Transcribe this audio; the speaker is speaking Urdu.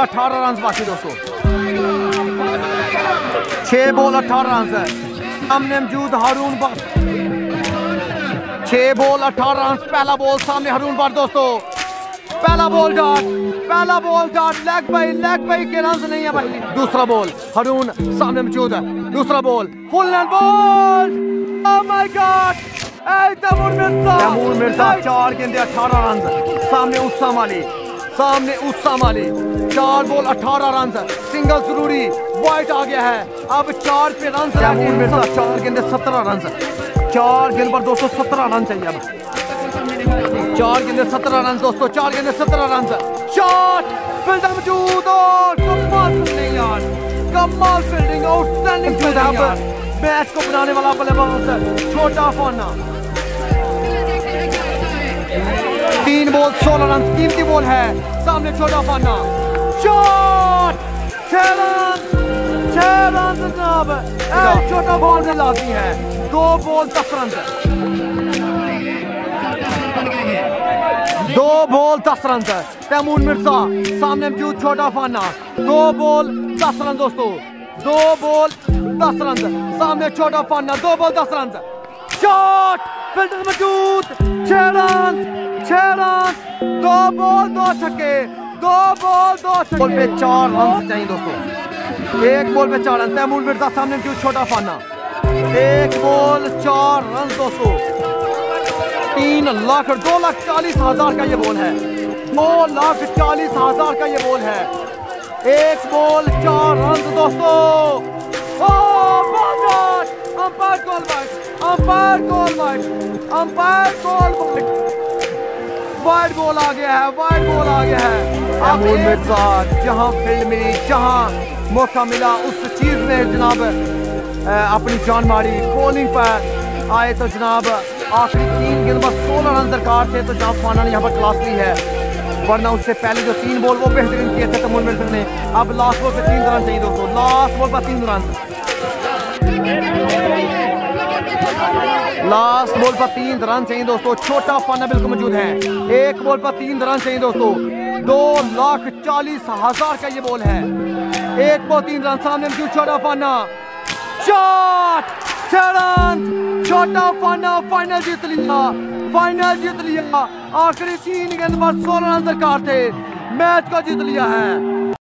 اٹھارہ رنز باقی دوستو۔ چھ بال اٹھارہ رنز ہے۔ سامنے موجود ہارون بار۔ چھ بال اٹھارہ رنز پہلا بال سامنے ہارون بار دوستو۔ پہلا بال ڈاٹ پہلا ball dot. Leg bye leg bye کے رنز نہیں ہے بھائی۔ دوسرا بال ہارون سامنے موجود ہے۔ دوسرا ball full length ball. Oh my god اے تیمور مرزا! تیمور مرزا چار گیندے اٹھارہ رنز۔ سامنے اسام علی سامنے اسام علی۔ چار بال اٹھارہ رنز سنگل ضروری وائٹ آ گیا ہے۔ اب چار پہ رنز چار گیندے سترہ رنز چار گیند پر دو سو سترہ رن چاہیے اب چار گیندے سترہ رنز دوستو چار گیندے سترہ رنز شاٹ فیلڈر موجود اور کمال فیلڈنگ یار۔ کمال فیلڈنگ آؤٹ سٹینڈنگ فیلڈنگ یار۔ میچ کو بنانے والا بلے باز چھوٹا فانا۔ تین بول سولہ رنز قیمتی بول ہے۔ سامنے چھوٹا فانا۔ شاٹ چھ رنز چھ رنز جناب اے چھوٹا بال سے لازمی ہے دو بول دس دو بول دس رن رنز تیمون مرزا سامنے موجود چھوٹا فانا دو بول دس رنز دوستو دو بول دس رنز سامنے چھوٹا فانا دو بول دس رنز شاٹ فلٹر موجود چھ رنز چھ رنز دو بول دو چھکے دو بول دو چھکے بول پہ چار رنز چاہیے دوستو۔ ایک بول پہ چار رنز تیمون مرزا سامنے موجود چھوٹا فانا؟ ایک بول چار رنز دوستو۔ تین لاکھ، دو لاکھ چالیس ہزار کا یہ بول ہے۔ دو لاکھ چالیس ہزار کا یہ بول ہے۔ ایک بول چار رنز دوستو۔ امپائر گول وائٹ امپائر گول وائٹ امپائر گول وائٹ وائٹ بول آ گیا ہے وائٹ بول آ گیا ہے۔ اب مرزا جہاں فیلڈ ملی جہاں موقع ملا اس چیز میں جناب اپنی جان ماری۔ بولنگ پر آئے تو جناب آخری تین گیند بس سولہ رن درکار تھے تو جناب فانا نے یہاں پر کلاس لی ہے۔ ورنہ اس سے پہلے جو تین بول وہ بہترین کیے تھے تمول مرزا نے۔ اب لاسٹ بول پہ تین رن چاہیے دوستو لاسٹ بول پر تین رن۔ لاسٹ بول پر تین رن چاہیے دوستو، چھوٹا فانا بالکل موجود ہے۔ ایک بول پر تین رن چاہیے دوستو۔ دو لاکھ چالیس ہزار کا یہ بول ہے۔ ایک بول تین رن سامنے موجود چھوٹا فانا شاٹ! چھ چھوٹا فانا فائنل جیت لیا۔ فائنل جیت لیا۔ آخری تین گیند پر سولہ رن درکار تھے۔ میچ کو جیت لیا ہے۔